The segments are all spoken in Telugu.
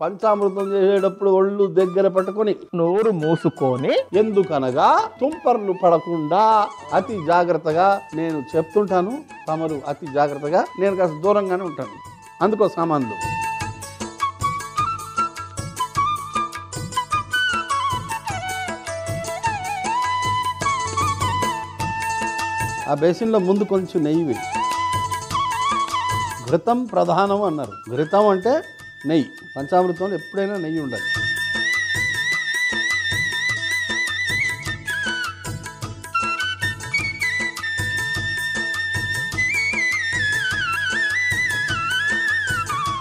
పంచామృతం చేసేటప్పుడు ఒళ్ళు దగ్గర పట్టుకొని నోరు మూసుకొని ఎందుకనగా తుంపర్లు పడకుండా అతి జాగ్రత్తగా నేను చెప్తుంటాను. తమరు అతి జాగ్రత్తగా నేను కాస్త దూరంగానే ఉంటాను. అందుకో సామాన్లు. ఆ బేసిన్లో ముందు కొంచెం నెయ్యి వేయి. ఘృతం ప్రధానం అన్నారు. ఘృతం అంటే నెయ్యి పంచామృతంలో ఎప్పుడైనా నెయ్యి ఉండాలి.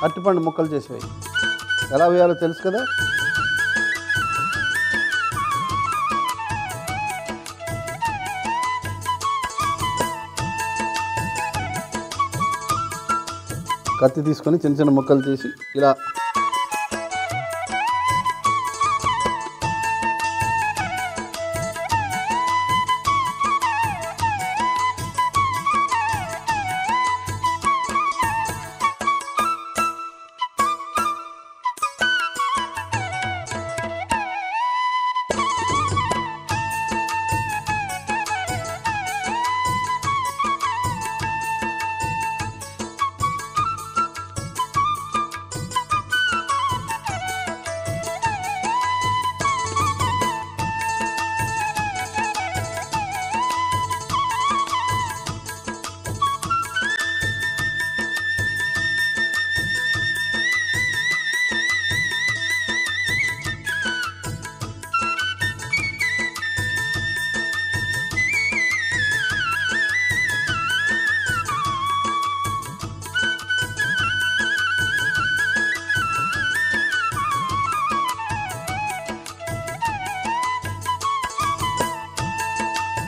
అట్టిపండు ముక్కలు చేసి ఎలా వేయాలో తెలుసు కదా? కత్తి తీసుకొని చిన్న చిన్న ముక్కలు తీసి ఇలా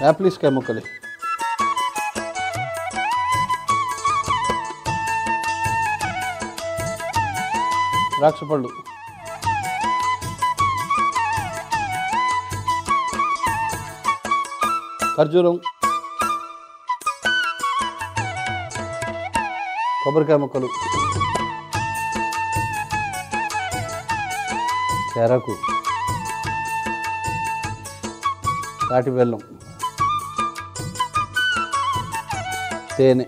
యాప్లిస్కాయ ముక్కలు ద్రాక్ష పళ్ళు ఖర్జూరం కొబ్బరికాయ ముక్కలు చెరకు తాటి బెల్లం తేనె.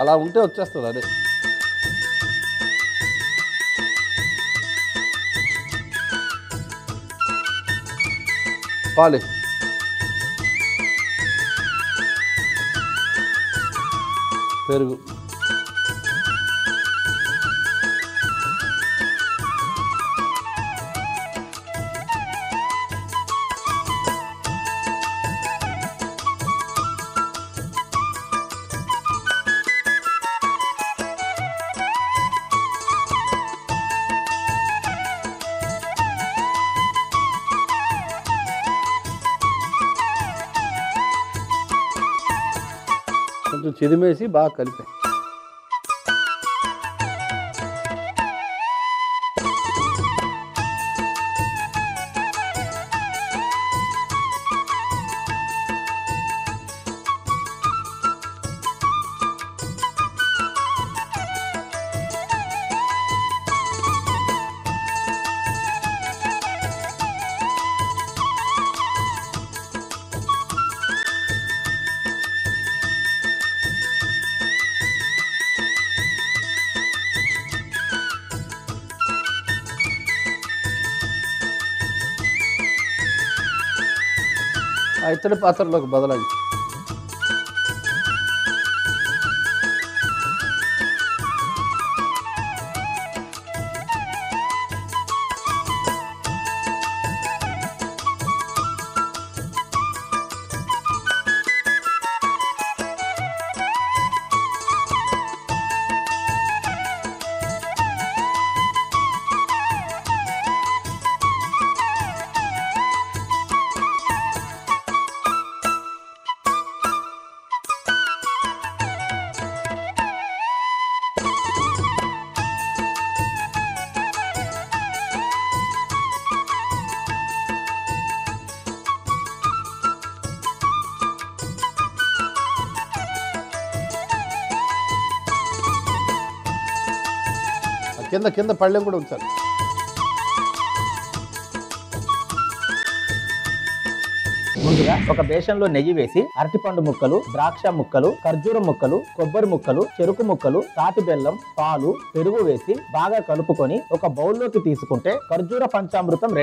అలా ఉంటే వచ్చేస్తుంది అదే. పాలి. పెరుగు. కొంచెం చిదిమేసి బాగా కలిపాయి ఆ ఇత్తడి పాత్రలోకి బదలండి కింద కింద పళ్ళెం కూడా ఉంచాలి. ముందుగా ఒక బేషన్లో నెయ్యి వేసి అరటిపండు ముక్కలు ద్రాక్ష ముక్కలు ఖర్జూర ముక్కలు కొబ్బరి ముక్కలు చెరుకు ముక్కలు తాటి బెల్లం పాలు పెరుగు వేసి బాగా కలుపుకొని ఒక బౌల్లోకి తీసుకుంటే ఖర్జూర పంచామృతం రెడీ.